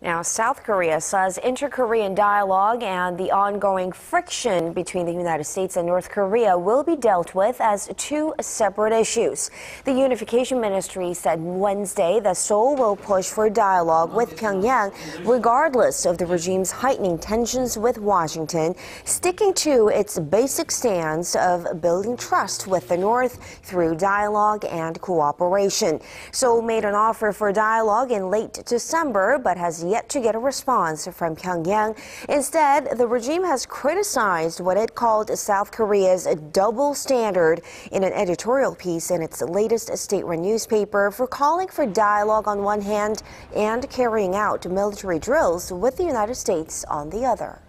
Now, South Korea says inter-Korean dialogue and the ongoing friction between the United States and North Korea will be dealt with as two separate issues. The Unification Ministry said Wednesday that Seoul will push for dialogue with Pyongyang regardless of the regime's heightening tensions with Washington, sticking to its basic stance of building trust with the North through dialogue and cooperation. Seoul made an offer for dialogue in late December, but has yet to get a response from Pyongyang. Instead, the regime has criticized what it called South Korea's double standard in an editorial piece in its latest state-run newspaper for calling for dialogue on one hand and carrying out military drills with the United States on the other.